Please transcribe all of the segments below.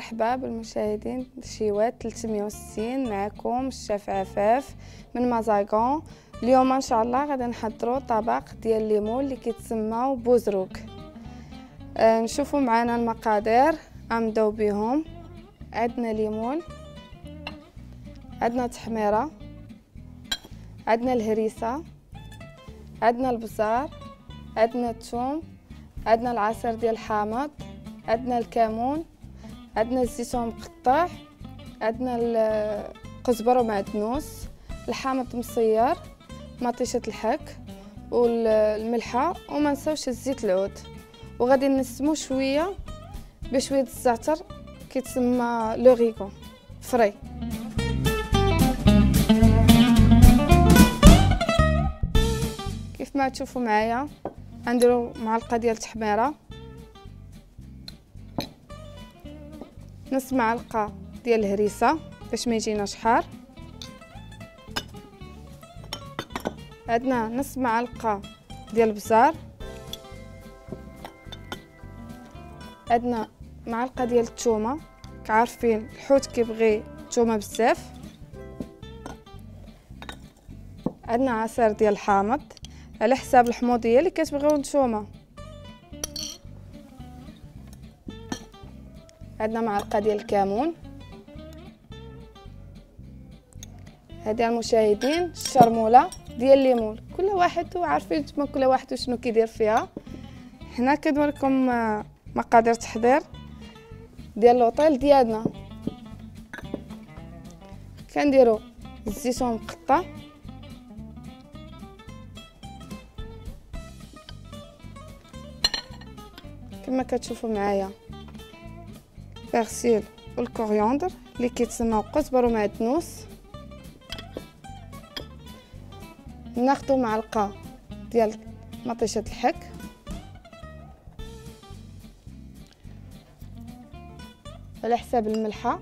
مرحبا بالمشاهدين شيوات 360 معكم الشيف عفاف من مازاغون اليوم إن شاء الله غادي نحضروا طبق ديال الليمون اللي كيتسمى بوزروك. آه نشوفوا معنا المقادير غنبداو بهم. عندنا ليمون عندنا تحميرة عندنا الهريسة عندنا البزار عندنا الثوم عندنا العصير ديال الحامض عندنا الكمون. عندنا الزيتون مقطع عندنا القزبر ومعدنوس الحامض مصير مطيشة الحك والملحة وما نساوش الزيت العود. وغادي نسمو شوية بشوية الزعتر كيتسمى لوريغو فري. كيف ما تشوفوا معايا غنديروا معلقة ديال التحميرة. نص معلقه ديال الهريسة باش ما يجيناش حار عندنا نص معلقه ديال البزار عندنا معلقة ديال الثومه كعارفين الحوت كيبغي الثومه بزاف. عندنا عصير ديال الحامض على حساب الحموضية اللي كتبغيو نتوما. عندنا معلقه ديال الكمون. هذه المشاهدين الشرمولة ديال الليمون. كل واحد عارفين نتوما كل واحد شنو كيدير فيها. هنا كنوريكم مقادير التحضير ديال لوطيل ديالنا. كنديروا الزيتون مقطع كما كتشوفوا معايا. بيرسيل والكورياندر اللي كيتسمى قزبر ومعدنوس ناخذ معلقه ديال مطيشة الحك. على حساب الملحة.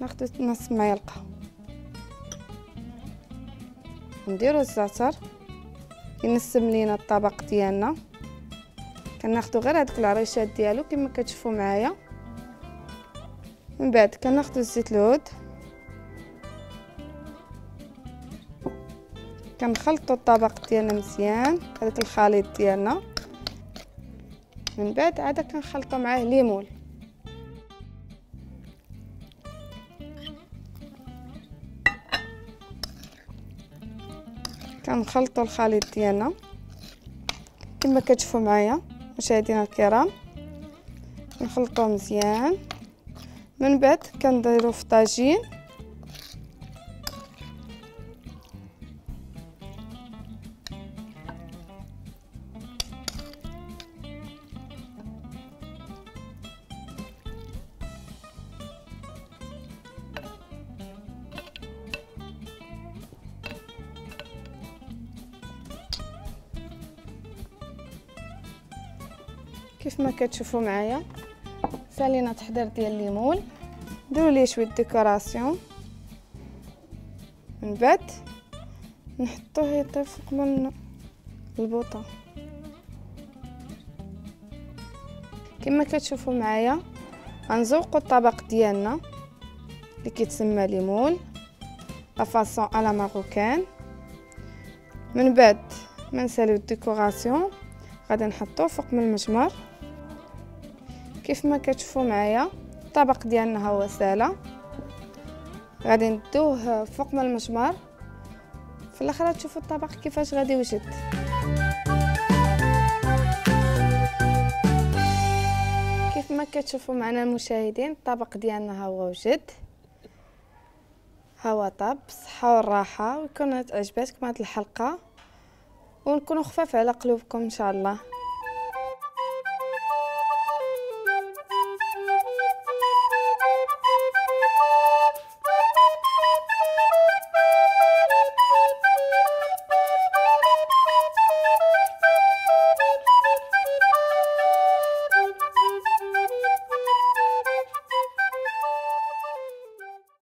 ناخذ نص معلقه نديرو الزعتر. ينسم لينا الطبق ديالنا. كناخذوا غير هذوك العريشات ديالو كما كتشوفوا معايا. من بعد كناخذوا الزيت العود. كنخلطوا الطبق ديالنا مزيان هذاك الخليط ديالنا. من بعد عاد كنخلطوا معاه ليمون. كنخلطوا الخليط ديالنا. كما كتشوفوا معايا. مشاهدينا الكرام نخلطوه مزيان. من بعد كنديرو في طاجين كيف ما كتشوفوا معايا سالينا تحضير ديال les moules. نديروا ليه شوية décoration. من بعد نحطوه يطيب فوق من البوطة. كما كتشوفوا معايا غنزوقوا الطبق ديالنا اللي كيتسمى les moules la façon à la marocaine. من بعد ما نساليو الديكوراسيون غادي نحطوه فوق من المجمر. كيف ما كتشوفوا معايا الطبق ديالنا هو سالا غادي ندوه فوق من المجمر. في الآخر تشوفوا الطبق كيفاش غادي يوجد كيف ما كتشوفوا معنا المشاهدين الطبق ديالنا هو وجد. هو طاب بالصحه والراحه ويكون عجبتكم هذه الحلقة. ونكونوا خفاف على قلوبكم إن شاء الله.